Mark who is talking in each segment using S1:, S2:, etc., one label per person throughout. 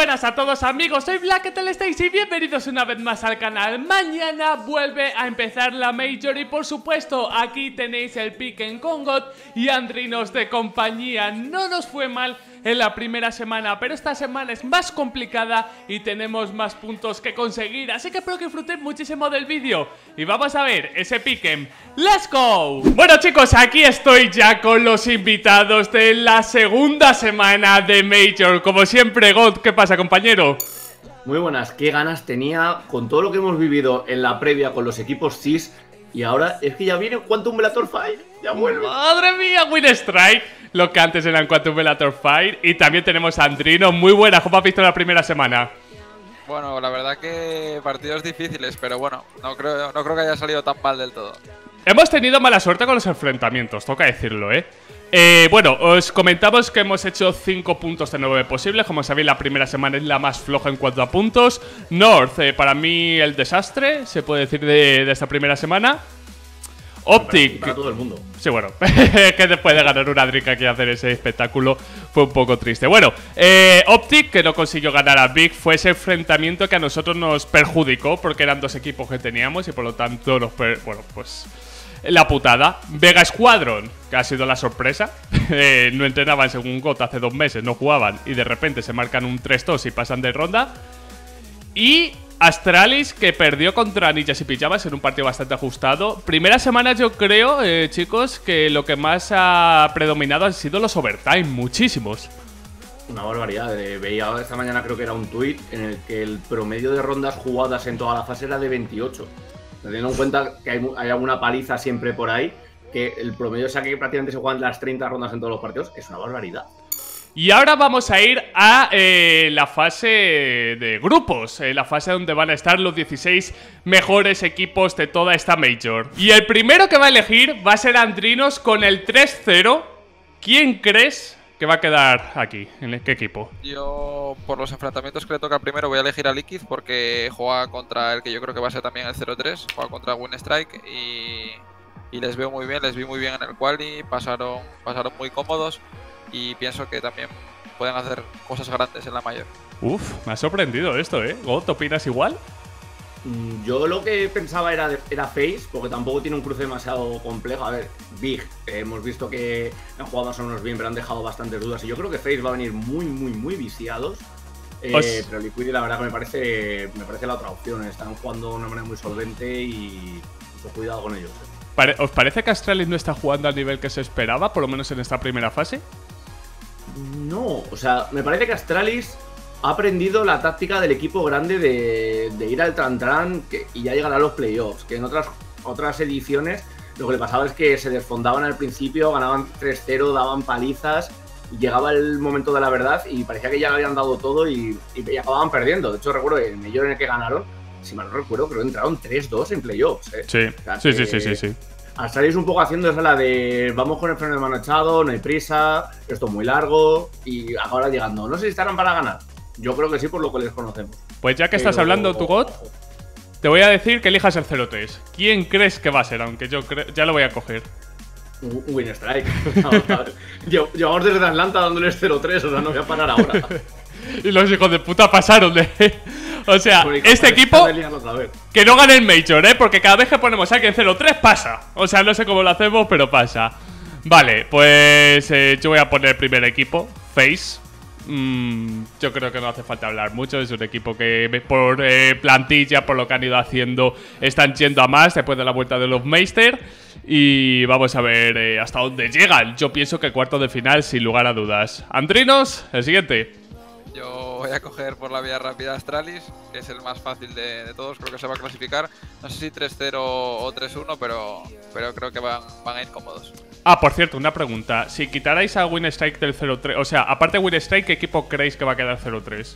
S1: buenas a todos amigos, soy Black y bienvenidos una vez más al canal. Mañana vuelve a empezar la Major y por supuesto aquí tenéis el pick en Congot y Andrinos de compañía. No nos fue mal en la primera semana, pero esta semana es más complicada y tenemos más puntos que conseguir, así que espero que disfruten muchísimo del vídeo y vamos a ver ese piquen. ¡Let's go! Bueno chicos, aquí estoy ya con los invitados de la segunda semana de Major, como siempre God, ¿qué pasa compañero?
S2: Muy buenas, qué ganas tenía con todo lo que hemos vivido en la previa con los equipos CIS y ahora es que ya viene Quantum Velator Fire, ya vuelve.
S1: ¡Madre mía, Win Strike! Lo que antes eran Quantum Velator Fire. Y también tenemos a Andrino, muy buena. ¿Cómo has visto la primera semana?
S3: Bueno, la verdad que partidos difíciles, pero bueno, no creo, no creo que haya salido tan mal del todo.
S1: Hemos tenido mala suerte con los enfrentamientos, toca decirlo, ¿eh? eh bueno, os comentamos que hemos hecho 5 puntos de 9 posibles. Como sabéis, la primera semana es la más floja en cuanto a puntos. North, eh, para mí, el desastre, se puede decir, de, esta primera semana. Optic.
S2: Para, todo el mundo.
S1: Sí, bueno, que después de ganar una Drink aquí hacer ese espectáculo fue un poco triste. Bueno, eh, Optic, que no consiguió ganar a Big, fue ese enfrentamiento que a nosotros nos perjudicó porque eran dos equipos que teníamos y por lo tanto nos. bueno, pues la putada. Vega Squadron, que ha sido la sorpresa. Eh, no entrenaban según GOT hace dos meses, no jugaban y de repente se marcan un 3-2 y pasan de ronda. Y Astralis, que perdió contra Ninjas y Pijamas en un partido bastante ajustado. Primera semana yo creo, eh, chicos, que lo que más ha predominado han sido los overtime, muchísimos.
S2: Una barbaridad. Eh, veía esta mañana creo que era un tweet en el que el promedio de rondas jugadas en toda la fase era de 28 teniendo en cuenta que hay, alguna paliza siempre por ahí, que el promedio sea que prácticamente se juegan las 30 rondas en todos los partidos, es una barbaridad.
S1: Y ahora vamos a ir a eh, la fase de grupos, eh, la fase donde van a estar los 16 mejores equipos de toda esta Major. Y el primero que va a elegir va a ser Andrinos con el 3-0. ¿Quién crees ¿Qué va a quedar aquí? ¿En qué equipo?
S3: Yo, por los enfrentamientos que le toca primero, voy a elegir a Liquid porque juega contra el que yo creo que va a ser también el 0-3. Juega contra Win Strike y, les veo muy bien, les vi muy bien en el quali, pasaron, pasaron muy cómodos y pienso que también pueden hacer cosas grandes en la mayor.
S1: Uf, me ha sorprendido esto, ¿eh? ¿te opinas igual?
S2: Mm, yo lo que pensaba era, era Face, porque tampoco tiene un cruce demasiado complejo. A ver, Big, hemos visto que han jugado más o menos bien, pero han dejado bastantes dudas. Y yo creo que Face va a venir muy, muy, muy viciados. Eh, pues- pero Liquid, la verdad que me parece, me parece la otra opción. Están jugando de una manera muy solvente y mucho cuidado con ellos.
S1: Eh. ¿Os parece que Astralis no está jugando al nivel que se esperaba, por lo menos en esta primera fase?
S2: No, o sea, me parece que Astralis ha aprendido la táctica del equipo grande de, ir al Tran y ya llegar a los playoffs, que en otras, otras ediciones lo que le pasaba es que se desfondaban al principio, ganaban 3-0, daban palizas, y llegaba el momento de la verdad y parecía que ya lo habían dado todo y, acababan perdiendo. De hecho, recuerdo el mayor en el que ganaron, si mal no recuerdo, creo que entraron 3-2 en playoffs. ¿eh?
S1: Sí. sí, sí, sí, sí,
S2: Estaréis un poco haciendo esa la de vamos con el freno de mano echado, no hay prisa, esto es muy largo y ahora llegando. No sé si estarán para ganar. Yo creo que sí, por lo que les conocemos.
S1: Pues ya que estás hablando, tu God, te voy a decir que elijas el 0-3. ¿Quién crees que va a ser? Aunque yo ya lo voy a coger.
S2: Win Strike. Llevamos desde Atlanta dándoles 0-3, o sea, no voy a parar ahora.
S1: y los hijos de puta pasaron de. o sea, este equipo. Que no gane el Major, ¿eh? Porque cada vez que ponemos a alguien 0-3 pasa. O sea, no sé cómo lo hacemos, pero pasa. Vale, pues eh, yo voy a poner el primer equipo, Face. Mm, yo creo que no hace falta hablar mucho. Es un equipo que por eh, plantilla, por lo que han ido haciendo, están yendo a más después de la vuelta de los Meister. Y vamos a ver eh, hasta dónde llegan. Yo pienso que cuarto de final, sin lugar a dudas. Andrinos, el siguiente.
S3: Yo voy a coger por la vía rápida Astralis, que es el más fácil de, todos, creo que se va a clasificar. No sé si 3-0 o 3-1, pero, pero creo que van, van a ir cómodos.
S1: Ah, por cierto, una pregunta. Si quitarais a Win Strike del 0-3, o sea, aparte de Win Strike, ¿qué equipo creéis que va a quedar 0-3?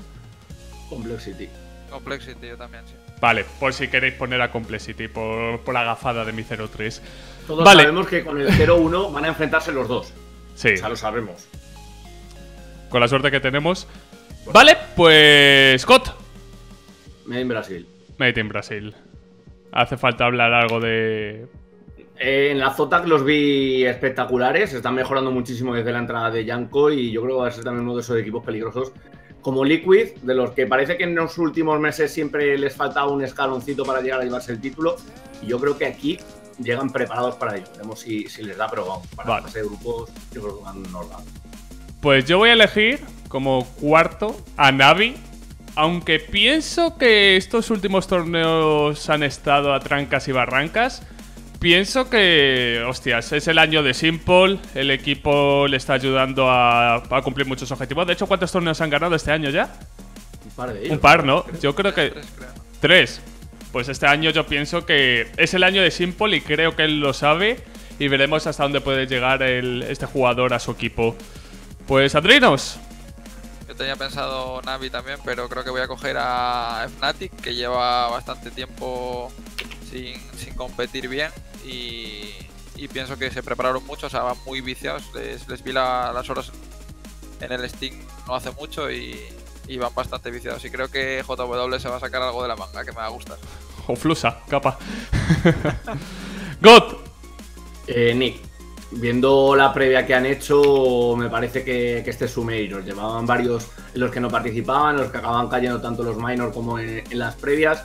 S2: Complexity.
S3: Complexity, yo también, sí.
S1: Vale, por si queréis poner a Complexity, por, por la gafada de mi 0-3.
S2: Todos sabemos que con el 0-1 van a enfrentarse los dos.
S1: Sí.
S2: Ya lo sabemos.
S1: Con la suerte que tenemos. Vale, pues. Scott.
S2: Made in Brasil.
S1: Made in Brasil. Hace falta hablar algo de
S2: eh, en la Zotac los vi espectaculares, están mejorando muchísimo desde la entrada de Yanko y yo creo que va a ser también uno de esos equipos peligrosos como Liquid, de los que parece que en los últimos meses siempre les faltaba un escaloncito para llegar a llevarse el título. Y yo creo que aquí llegan preparados para ello. Veremos si, si les da, pero vamos, para
S1: Vale.
S2: la fase de grupos, yo creo que van nos dan.
S1: Pues yo voy a elegir como cuarto a Navi. Aunque pienso que estos últimos torneos han estado a trancas y barrancas. Pienso que, hostias, es el año de Simple. El equipo le está ayudando a, a cumplir muchos objetivos. De hecho, ¿cuántos torneos han ganado este año ya?
S2: Un par de ellos.
S1: Un par, ¿no? Yo creo que
S3: Tres, creo.
S1: tres. Pues este año yo pienso que es el año de Simple y creo que él lo sabe. Y veremos hasta dónde puede llegar el- este jugador a su equipo. Pues, Adrinos.
S3: Yo tenía pensado Navi también, pero creo que voy a coger a Fnatic, que lleva bastante tiempo sin, sin competir bien y, y pienso que se prepararon mucho, o sea, van muy viciados. Les, les vi la- las horas en el Steam no hace mucho y, y van bastante viciados. Y creo que JW se va a sacar algo de la manga que me va a gustar.
S1: O Flusa, capa. God.
S2: Eh, Nick, viendo la previa que han hecho, me parece que, que este es su Major. Llevaban varios en los que no participaban, en los que acababan cayendo tanto los minor como en, en las previas.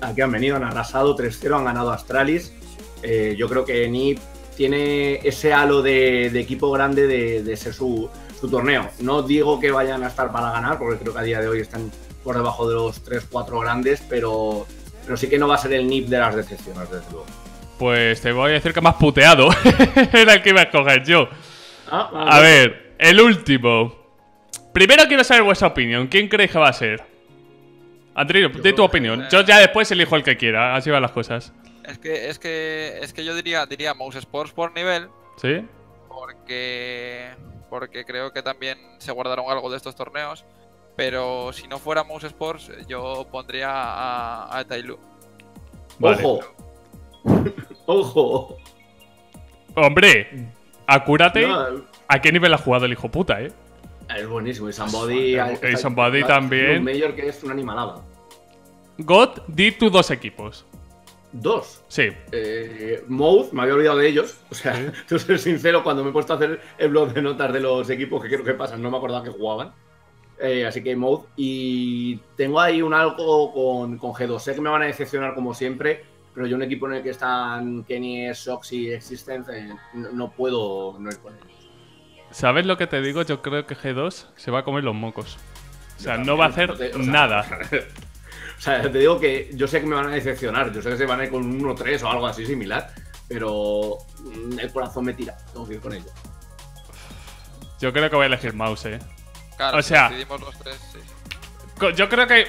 S2: Aquí han venido, han arrasado 3-0, han ganado a Astralis. Eh, yo creo que Nick tiene ese halo de, de equipo grande de, de ser su, su torneo. No digo que vayan a estar para ganar, porque creo que a día de hoy están por debajo de los 3-4 grandes, pero, pero sí que no va a ser el NIP de las decepciones, desde luego.
S1: Pues te voy a decir que has puteado. Era el que iba a escoger yo.
S2: Ah,
S1: A ver, el último. Primero quiero saber vuestra opinión. ¿Quién creéis que va a ser? Andrino, di tu opinión. Yo ya después elijo el que quiera. Así van las cosas.
S3: Es que, es que, es que yo diría, diría Mouse Sports por nivel,
S1: ¿Sí?
S3: porque porque creo que también se guardaron algo de estos torneos. Pero si no fuera Mouse Sports, yo pondría a, a Tailu.
S1: Vale.
S2: Ojo. Ojo.
S1: Hombre, acúrate.
S2: No,
S1: ¿A qué nivel ha jugado el hijo puta, eh?
S2: es buenísimo. Y Somebody.
S1: Y Somebody también.
S2: Un mayor que es una animalada.
S1: God, di tus dos equipos.
S2: Dos.
S1: Sí.
S2: Eh, Mouth, me había olvidado de ellos. O sea, te soy sincero, cuando me he puesto a hacer el blog de notas de los equipos que creo que pasan, no me acordaba que jugaban. Eh, así que Mouth. Y tengo ahí un algo con, con G2. Sé que me van a decepcionar como siempre, pero yo un equipo en el que están Kenny, Sox y Existence, eh, no, no puedo no ir con ellos.
S1: ¿Sabes lo que te digo? Yo creo que G2 se va a comer los mocos. O sea, no va a hacer
S2: no te- o sea,
S1: nada.
S2: O sea, te digo que yo sé que me van a decepcionar, yo sé que se van a ir con un 1-3 o algo así similar, pero mm, el corazón me tira, tengo que ir con ello.
S1: Yo creo que voy a elegir Mouse, eh.
S3: Claro,
S1: O
S3: si
S1: sea-
S3: decidimos los tres, sí.
S1: Yo creo que.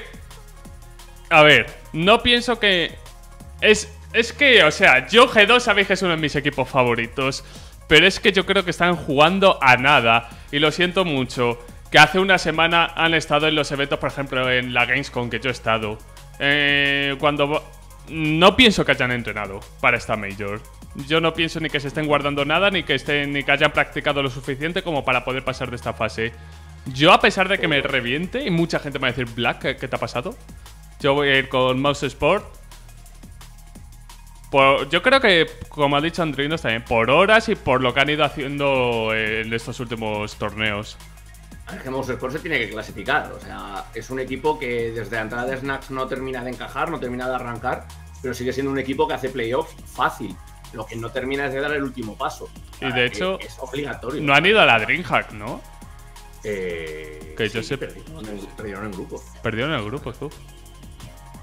S1: A ver, no pienso que. Es, es que, o sea, yo G2 sabéis que es uno de mis equipos favoritos. Pero es que yo creo que están jugando a nada. Y lo siento mucho. Que hace una semana han estado en los eventos, por ejemplo, en la Gamescom que yo he estado. Eh, cuando. No pienso que hayan entrenado para esta Major. Yo no pienso ni que se estén guardando nada, ni que estén, ni que hayan practicado lo suficiente como para poder pasar de esta fase. Yo, a pesar de que me reviente, y mucha gente me va a decir, Black, ¿qué, qué te ha pasado? Yo voy a ir con Mouse Sport. Por- yo creo que, como ha dicho Andrinos también, por horas y por lo que han ido haciendo en estos últimos torneos.
S2: Es que Mouse Sport se tiene que clasificar, o sea, es un equipo que desde la entrada de Snacks no termina de encajar, no termina de arrancar, pero sigue siendo un equipo que hace playoffs fácil. Lo que no termina es de dar el último paso.
S1: Y de hecho,
S2: es obligatorio.
S1: No han ido a la Dreamhack, ¿no?
S2: Eh,
S1: Que yo sé-
S2: Perdieron en, perdieron en grupo.
S1: Perdieron el grupo, tú.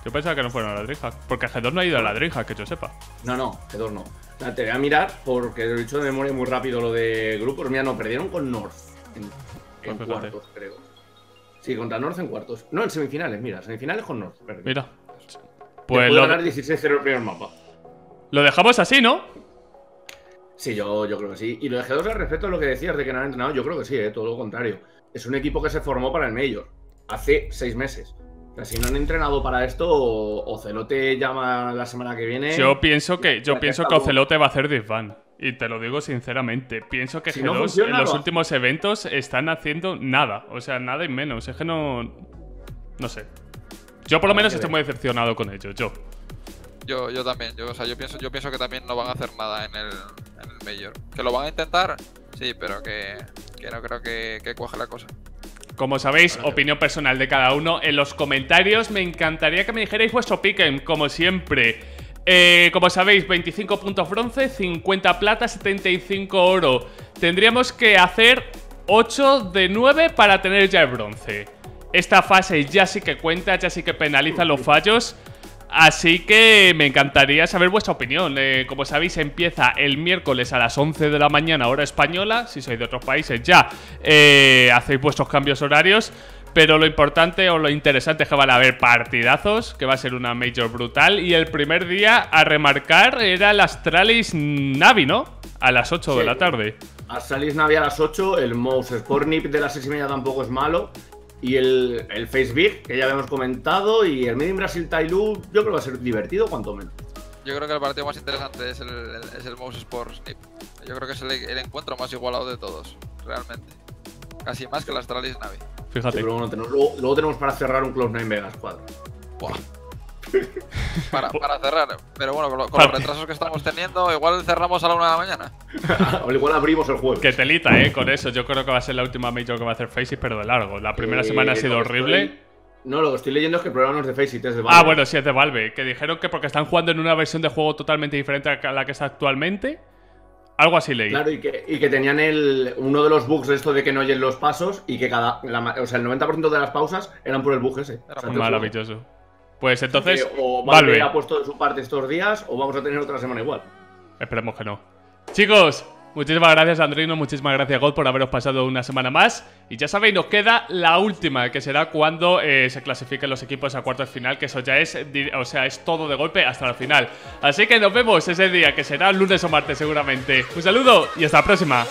S1: Yo pensaba que no fueron a la Dreamhack. Porque G2 no ha ido a la Dreamhack, que yo sepa.
S2: No, no, G2 no. O sea, te voy a mirar porque lo he dicho de memoria muy rápido lo de grupos. Mira, no, perdieron con North en, en
S1: fíjate.
S2: cuartos, creo. Sí, contra North en cuartos. No, en semifinales, mira, semifinales con North.
S1: Mira.
S2: Pues puede
S1: lo,
S2: ganar 16-0 el primer mapa.
S1: lo dejamos así, ¿no?
S2: Sí, yo, yo creo que sí. Y lo de G2 al respecto a lo que decías de que no han entrenado, yo creo que sí, ¿eh? todo lo contrario. Es un equipo que se formó para el Major hace seis meses. O sea, si no han entrenado para esto, Ocelote llama la semana que viene.
S1: Yo pienso que yo pienso que Ocelote va a hacer disband. Y te lo digo sinceramente. Pienso que
S2: Si
S1: G2
S2: no funciona,
S1: en los
S2: lo-
S1: últimos eventos están haciendo nada. O sea, nada y menos. Es que no. No sé. Yo por lo menos estoy
S2: ver.
S1: muy decepcionado con ellos. Yo.
S3: Yo, yo también, yo, o sea, yo pienso, yo pienso que también no van a hacer nada en el, en el Major. Que lo van a intentar, sí, pero que, que no creo que, que cuaje la cosa.
S1: Como sabéis, opinión personal de cada uno. En los comentarios me encantaría que me dijerais vuestro pick'em, como siempre. Eh, como sabéis, 25 puntos bronce, 50 plata, 75 oro. Tendríamos que hacer 8 de 9 para tener ya el bronce. Esta fase ya sí que cuenta, ya sí que penaliza los fallos. Así que me encantaría saber vuestra opinión. Eh, como sabéis, empieza el miércoles a las 11 de la mañana, hora española. Si sois de otros países, ya eh, hacéis vuestros cambios horarios. Pero lo importante o lo interesante es que van a haber partidazos, que va a ser una Major brutal. Y el primer día a remarcar era el Astralis Navi, ¿no? A las 8 de la tarde.
S2: Astralis Navi a las 8, el Mouse Sport Nip de las 6 y media tampoco es malo. Y el, el Facebook, que ya habíamos comentado, y el Made in Brasil Tailu, yo creo que va a ser divertido, cuanto menos.
S3: Yo creo que el partido más interesante es el, es el Mouse Sport Snip. Yo creo que es el, el, encuentro más igualado de todos, realmente. Casi más que el Astralis Navi.
S1: Fíjate.
S2: Sí, pero bueno, tenemos, luego, luego, tenemos para cerrar un Close 9 Vegas 4.
S3: Buah. para, para, cerrar. Pero bueno, con, lo, con los retrasos que estamos teniendo, igual cerramos a la una de la mañana.
S2: o igual abrimos el jueves.
S1: Que telita, eh, con eso. Yo creo que va a ser la última Major que va a hacer Faceit, pero de largo. La primera eh, semana ha sido horrible.
S2: Estoy... No, lo que estoy leyendo es que el programa no es de Faceit, es de
S1: Valve. Ah, bueno, sí, es de Valve. Que dijeron que porque están jugando en una versión de juego totalmente diferente a la que está actualmente. Algo así leí.
S2: Claro, y que, y que, tenían el, uno de los bugs de esto de que no oyen los pasos y que cada. La, o sea, el 90% de las pausas eran por el bug ese.
S1: O sea, Maravilloso. Pues entonces.
S2: Que o Valve ha puesto de su parte estos días o vamos a tener otra semana igual.
S1: Esperemos que no. Chicos, muchísimas gracias Andrino, muchísimas gracias God por haberos pasado una semana más. Y ya sabéis, nos queda la última, que será cuando eh, se clasifiquen los equipos a cuartos final, que eso ya es, o sea, es todo de golpe hasta el final. Así que nos vemos ese día, que será lunes o martes seguramente. Un saludo y hasta la próxima.